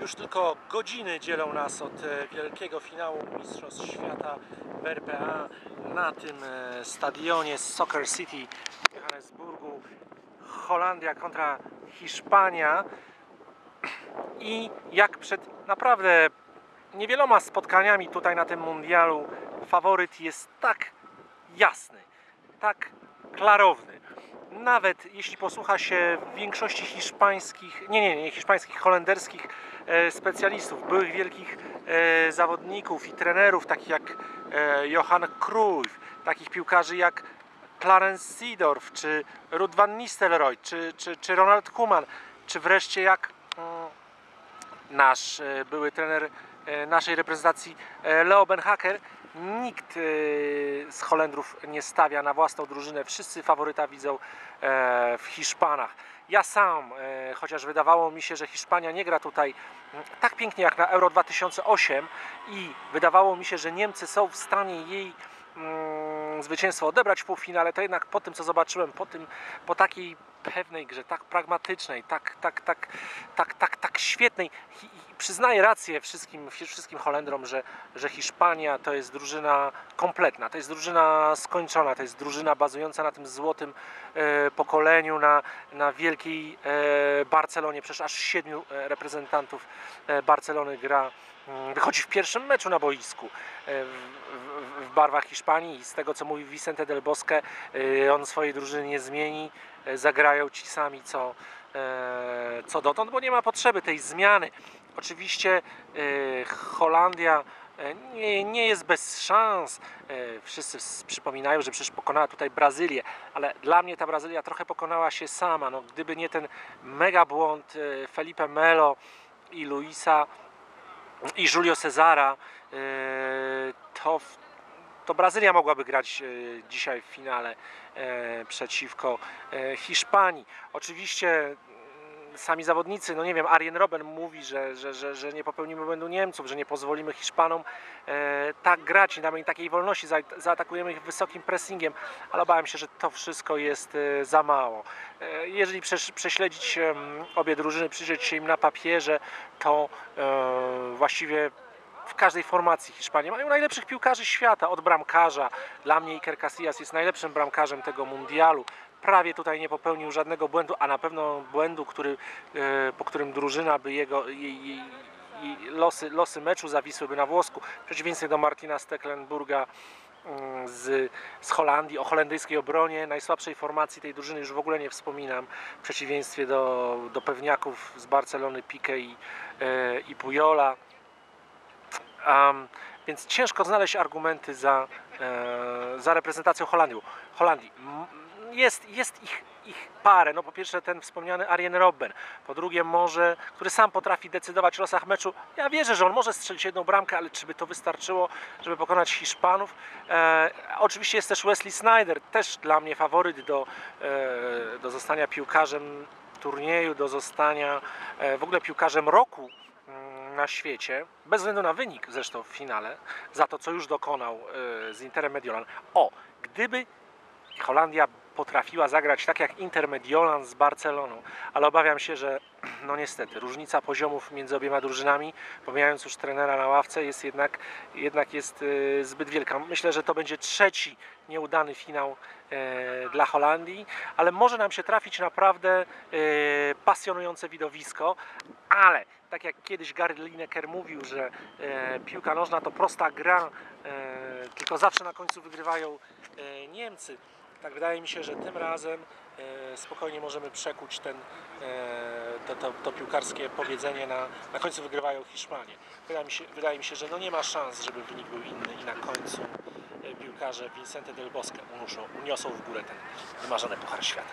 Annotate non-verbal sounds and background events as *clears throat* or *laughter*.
Już tylko godziny dzielą nas od e, wielkiego finału Mistrzostw Świata w RPA na tym e, stadionie Soccer City w Johannesburgu. Holandia kontra Hiszpania. I jak przed naprawdę niewieloma spotkaniami tutaj na tym mundialu, faworyt jest tak jasny, tak klarowny. Nawet jeśli posłucha się większości hiszpańskich, nie, nie, nie hiszpańskich, holenderskich e, specjalistów, byłych wielkich e, zawodników i trenerów, takich jak e, Johan Cruyff, takich piłkarzy jak Clarence Seedorf, czy Ruud van Nistelrooy, czy, czy, czy Ronald Koeman, czy wreszcie jak mm, nasz były trener naszej reprezentacji Leo Benhaker. Nikt e, z Holendrów nie stawia na własną drużynę. Wszyscy faworyta widzą e, w Hiszpanach. Ja sam, e, chociaż wydawało mi się, że Hiszpania nie gra tutaj mm, tak pięknie jak na Euro 2008 i wydawało mi się, że Niemcy są w stanie jej mm, zwycięstwo odebrać w półfinale, to jednak po tym co zobaczyłem, po tym, po takiej pewnej grze, tak pragmatycznej, tak, tak, tak, tak, tak, tak świetnej. Przyznaję rację wszystkim, wszystkim Holendrom, że, że Hiszpania to jest drużyna kompletna, to jest drużyna skończona, to jest drużyna bazująca na tym złotym e, pokoleniu, na, na wielkiej e, Barcelonie. Przecież aż siedmiu e, reprezentantów e, Barcelony gra mm, wychodzi w pierwszym meczu na boisku e, w, w, w barwach Hiszpanii i z tego co mówi Vicente del Bosque on swojej drużyny nie zmieni zagrają ci sami co, co dotąd, bo nie ma potrzeby tej zmiany oczywiście e, Holandia e, nie, nie jest bez szans. E, Wszyscy przypominają, że przecież pokonała tutaj Brazylię, ale dla mnie ta Brazylia trochę pokonała się sama. No, gdyby nie ten mega błąd Felipe Melo i Luisa i Julio Cesara, e, to, to Brazylia mogłaby grać dzisiaj w finale przeciwko Hiszpanii. Oczywiście sami zawodnicy, no nie wiem, Arjen Robben mówi, że, że, że, że nie popełnimy błędu Niemców, że nie pozwolimy Hiszpanom e, tak grać, nie damy im takiej wolności, za, zaatakujemy ich wysokim pressingiem, ale obawiam się, że to wszystko jest e, za mało. E, jeżeli prześledzić obie drużyny, przyjrzeć się im na papierze, to e, właściwie w każdej formacji Hiszpanii mają najlepszych piłkarzy świata, od bramkarza. Dla mnie Iker Casillas jest najlepszym bramkarzem tego mundialu. Prawie tutaj nie popełnił żadnego błędu, a na pewno błędu, który, e, po którym drużyna by jego jej, jej, jej losy, losy meczu zawisłyby na włosku. W przeciwieństwie do Martina Stecklenburga mm, z, z Holandii, o holendyjskiej obronie, najsłabszej formacji tej drużyny już w ogóle nie wspominam, w przeciwieństwie do, do pewniaków z Barcelony, Pique i, e, i Pujola. Am, więc ciężko znaleźć argumenty za, e, za reprezentacją Holandii. Holandii. Jest, jest ich, ich parę. No po pierwsze ten wspomniany Arjen Robben. Po drugie może, który sam potrafi decydować o losach meczu. Ja wierzę, że on może strzelić jedną bramkę, ale czy by to wystarczyło, żeby pokonać Hiszpanów? E, oczywiście jest też Wesley Snyder, też dla mnie faworyt do, e, do zostania piłkarzem turnieju, do zostania e, w ogóle piłkarzem roku na świecie, bez względu na wynik zresztą w finale, za to co już dokonał e, z Interem Mediolan. O, gdyby Holandia potrafiła zagrać tak jak Inter Mediolan z Barceloną, ale obawiam się, że *clears throat* no niestety różnica poziomów między obiema drużynami, pomijając już trenera na ławce, jest jednak, jednak jest e, zbyt wielka. Myślę, że to będzie trzeci nieudany finał e, dla Holandii, ale może nam się trafić naprawdę e, pasjonujące widowisko, ale tak jak kiedyś Gary Lineker mówił, że e, piłka nożna to prosta gra, tylko zawsze na końcu wygrywają Niemcy. Tak wydaje mi się, że tym razem e, spokojnie możemy przekuć ten, e, to, to, to piłkarskie powiedzenie na, na końcu wygrywają Hiszpanie. Wydaje mi, się, wydaje mi się, że no nie ma szans, żeby wynik był inny i na końcu e, piłkarze Vincente del Bosque uniosą, w górę ten wymarzony Puchar Świata.